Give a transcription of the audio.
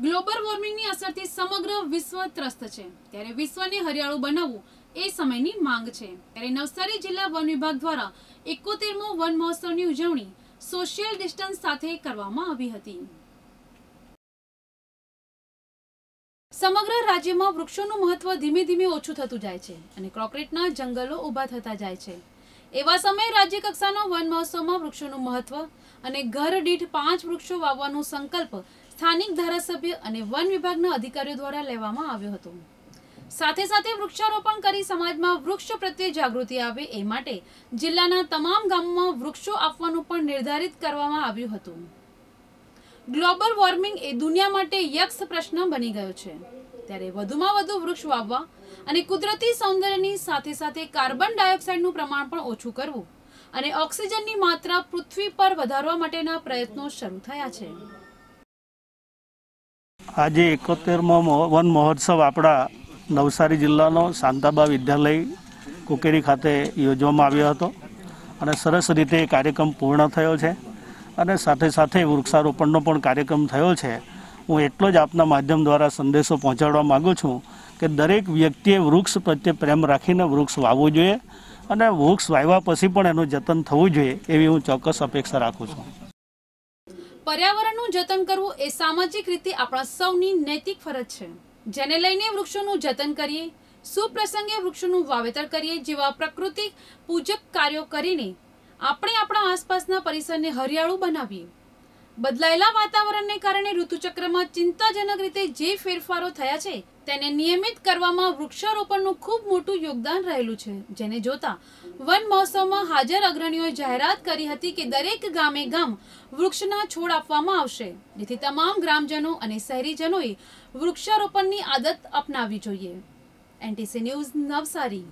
Global વોર્મિંગની અસરથી સમગ્ર વિશ્વ ત્રસ્ત છે. ત્યારે વિશ્વને હરિયાળું બનાવવું એ સમયની માંગ છે. ત્યારે નવસારી જિલ્લા વન વિભાગ દ્વારા એકોતેરમો વન મહોત્સવની ઉજવણી સોશિયલ ડિસ્ટન્સ સાથે કરવામાં આવી હતી. સમગ્ર રાજ્યમાં વૃક્ષોનું મહત્વ ધીમે ધીમે ઓછું થતું જાય છે અને કોન્ક્રીટના જંગલો ઊભા થતા જાય છે. એવા સમયે રાજ્ય કક્ષાનો વન મહોત્સવમાં વૃક્ષોનું મહત્વ અને ઘર દીઠ પાંચ વૃક્ષો વાવવાનો સંકલ્પ સ્થાનિક ધારાસભ્ય અને વન વિભાગના અધિકારીઓ દ્વારા લેવામાં આવ્યો હતો. સાથે સાથે વૃક્ષારોપણ કરી સમાજમાં વૃક્ષ પ્રત્યે જાગૃતિ આવે એ માટે જિલ્લાના તમામ ગામોમાં વૃક્ષો આપવાનું પણ નિર્ધારિત કરવામાં આવ્યું હતું. ગ્લોબલ વોર્મિંગ એ દુનિયા માટે યક્ષ પ્રશ્ન બની ગયો છે. ત્યારે વધુમાં વધુ વૃક્ષ વાવવા અને કુદરતી સૌંદર્યની સાથે સાથે કાર્બન ડાયોક્સાઇડનું પ્રમાણ પણ ઓછું કરવું અને ઓક્સિજનની માત્રા પૃથ્વી પર વધારવા માટેના પ્રયત્નો શરૂ થયા છે. આજે એકોતેરમો વન મહોત્સવ આપણા નવસારી જિલ્લાનો શાંતાબા વિદ્યાલય કુકેરી ખાતે યોજવામાં આવ્યો હતો અને સરસ રીતે કાર્યક્રમ પૂર્ણ થયો છે અને સાથે સાથે વૃક્ષારોપણનો પણ કાર્યક્રમ થયો છે. હું એટલો જ આપના માધ્યમ દ્વારા સંદેશો પહોંચાડવા માગું છું કે દરેક વ્યક્તિએ વૃક્ષ પ્રત્યે પ્રેમ રાખીને વૃક્ષ વાવવું જોઈએ અને વૃક્ષ વાવ્યા પછી પણ એનું જતન થવું જોઈએ એવી હું ચોક્કસ અપેક્ષા રાખું છું. પર્યાવરણનું જતન કરવું એ સામાજિક રીતે આપણા સૌની નૈતિક ફરજ છે. જેને લઈને વૃક્ષોનું જતન કરીએ, સુપ્રસંગે વૃક્ષોનું વાવેતર કરીએ જેવા પ્રકૃતિ પૂજક કાર્યો કરીને આપણે આપણા આસપાસના પરિસરને હરિયાળું બનાવીએ. બદલાયેલા વાતાવરણને કારણે ઋતુચક્રમાં ચિંતાજનક રીતે જે ફેરફારો થયા છે, તેને નિયમિત કરવામાં વૃક્ષારોપણનું ખૂબ મોટું યોગદાન રહેલું છે. જેને જોતા વન મહોત્સવમાં હાજર અગ્રણીઓએ જાહેરાત કરી હતી કે દરેક ગામે ગામ વૃક્ષના છોડ આપવામાં આવશે. જેથી તમામ ગ્રામજનો અને શહેરીજનોએ વૃક્ષારોપણની આદત અપનાવવી જોઈએ. NTC news Navsari.